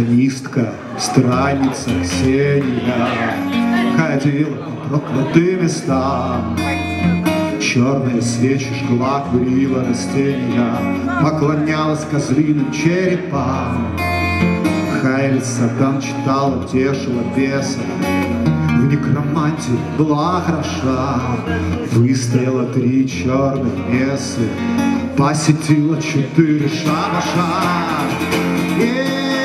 Нистка, странница Ксения Ходила по проклятым местам. Черные свечи жгла, курила растения Поклонялась козлиным черепам. Хайлица там читала, тешила беса. В некромантии была хороша. Выстояла три черных мессы Посетила четыре шабаша. И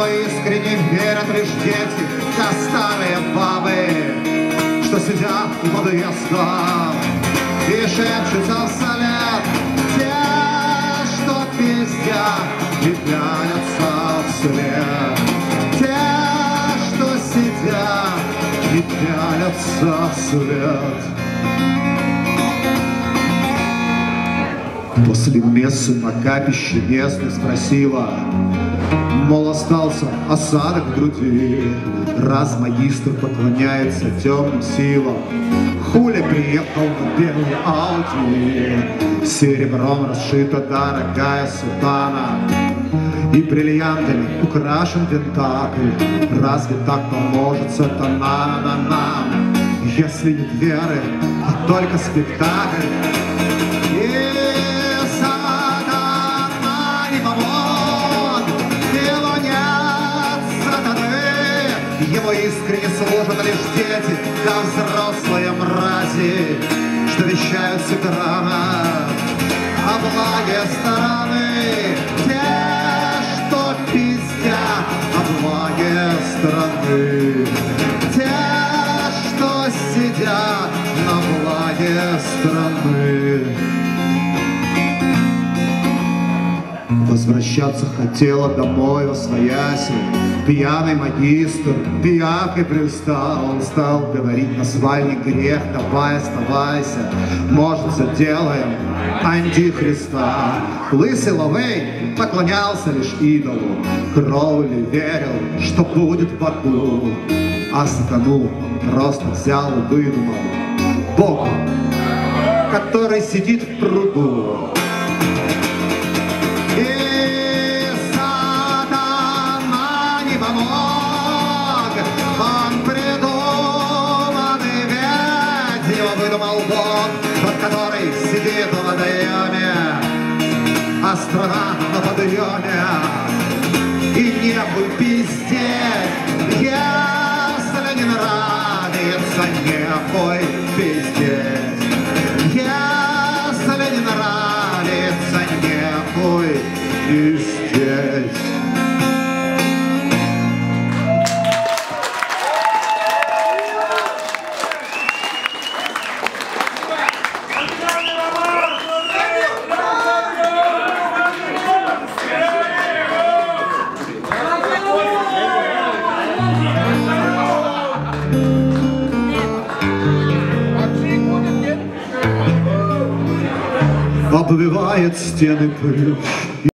В него искренне верят лишь дети Да старые бабы Что сидят у подъезда И шепчутся вслед Те, что пиздят И пялятся вслед Те, что сидят И пялятся вслед После мессы на капище местных спросила, Мол, остался осадок в груди, Раз магистр поклоняется темным силам, Хули приехал на белый Ауди, Серебром расшита дорогая сутана, И бриллиантами украшен винтакль, Разве так поможет сатана на нам? Если нет веры, а только спектакль, его искренне служат лишь дети, да взрослые мрази, что вещают с экрана о благе стороны, те, что пиздят о благе страны, те, что сидят на благе страны. Возвращаться хотела домой во свояси. Пьяный магистр, пьянкой пристал. Он стал говорить на свальный грех, давай оставайся, может заделаем антихриста. Лысый Лавей поклонялся лишь идолу, Кроули верил, что будет в аду, а сатану просто взял и выдумал Бога, который сидит в пруду. И выдумал Бог, под который сидит в водоеме, а страна на подъеме. И небу пиздеть, если не нравится нехуй пиздеть. Если не нравится нехуй пиздеть. Обвивает стены плющ